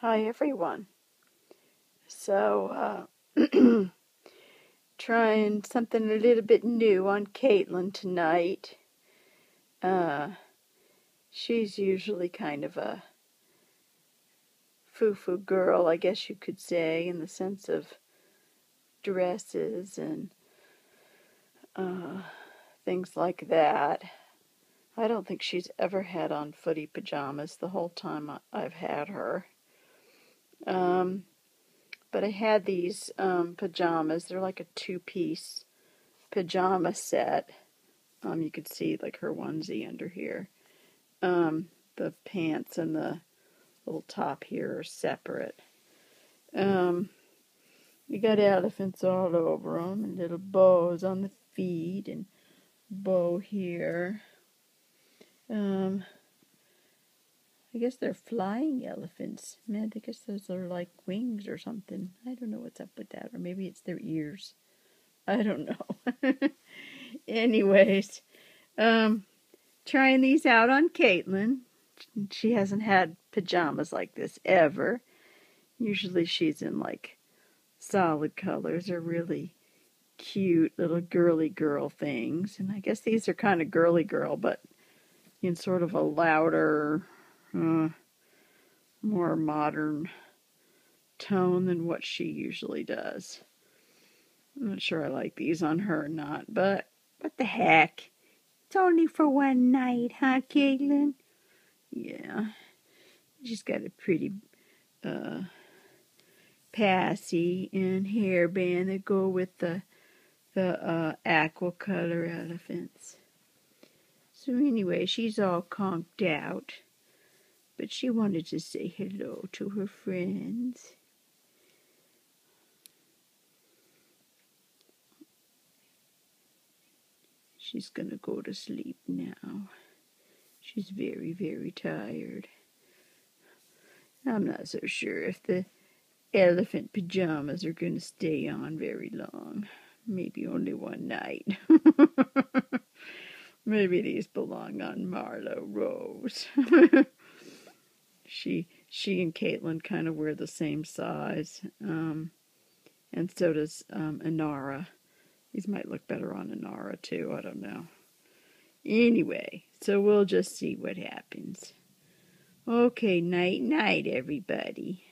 Hi, everyone. So, uh, trying something a little bit new on Katelin tonight. Uh, she's usually kind of a foo-foo girl, I guess you could say, in the sense of dresses and uh, things like that. I don't think she's ever had on footy pajamas the whole time I've had her. Um, but I had these um, pajamas. They're like a two-piece pajama set. Um, you could see like her onesie under here. Um, the pants and the little top here are separate. Um, you got elephants all over them and little bows on the feet and bow here. Um, I guess they're flying elephants. Man, I guess those are like wings or something. I don't know what's up with that. Or maybe it's their ears. I don't know. Anyways, um, trying these out on Katelin. She hasn't had pajamas like this ever. Usually she's in like solid colors or really cute little girly girl things. And I guess these are kind of girly girl, but in sort of a louder, uh, more modern tone than what she usually does. I'm not sure I like these on her or not, but what the heck? It's only for one night, huh, Katelin? Yeah. She's got a pretty uh, passy and hairband that go with the the uh, aqua color elephants. So anyway, she's all conked out but she wanted to say hello to her friends. She's going to go to sleep now. She's very, very tired. I'm not so sure if the elephant pajamas are going to stay on very long. Maybe only one night. Maybe these belong on Marlowe Rose. she she and Katelin kind of wear the same size, um, and so does um, Inara. These might look better on Inara too. I don't know. Anyway, so we'll just see what happens. Okay, night night, everybody.